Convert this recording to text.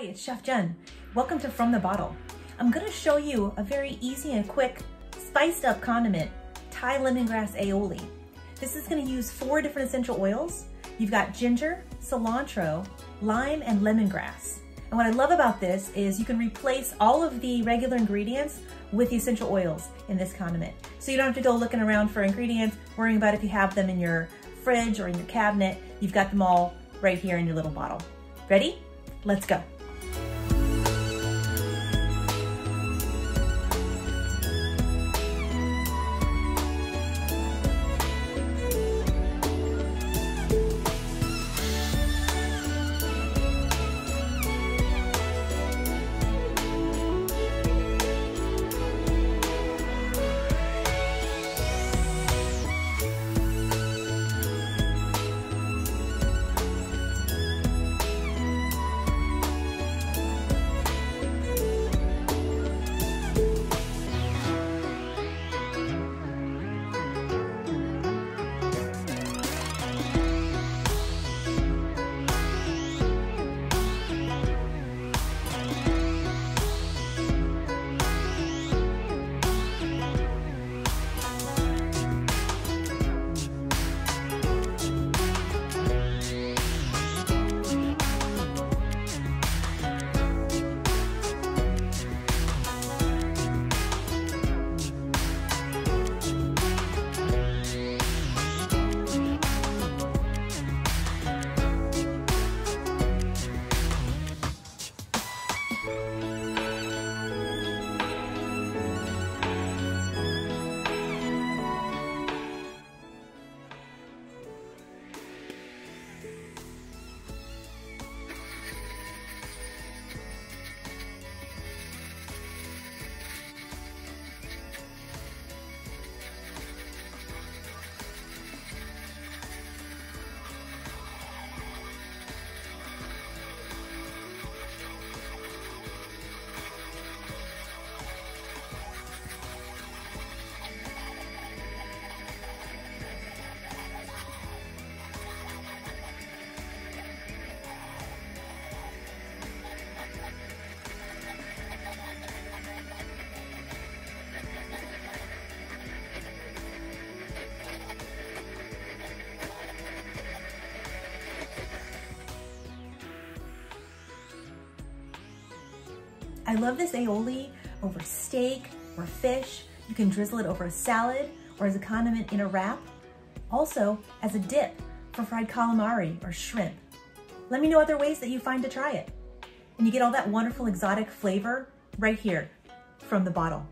Hi, it's Chef Jen. Welcome to From the Bottle. I'm gonna show you a very easy and quick spiced up condiment, Thai lemongrass aioli. This is gonna use four different essential oils. You've got ginger, cilantro, lime, and lemongrass. And what I love about this is you can replace all of the regular ingredients with the essential oils in this condiment. So you don't have to go looking around for ingredients, worrying about if you have them in your fridge or in your cabinet. You've got them all right here in your little bottle. Ready? Let's go. I love this aioli over steak or fish. You can drizzle it over a salad or as a condiment in a wrap. Also as a dip for fried calamari or shrimp. Let me know other ways that you find to try it. And you get all that wonderful exotic flavor right here from the bottle.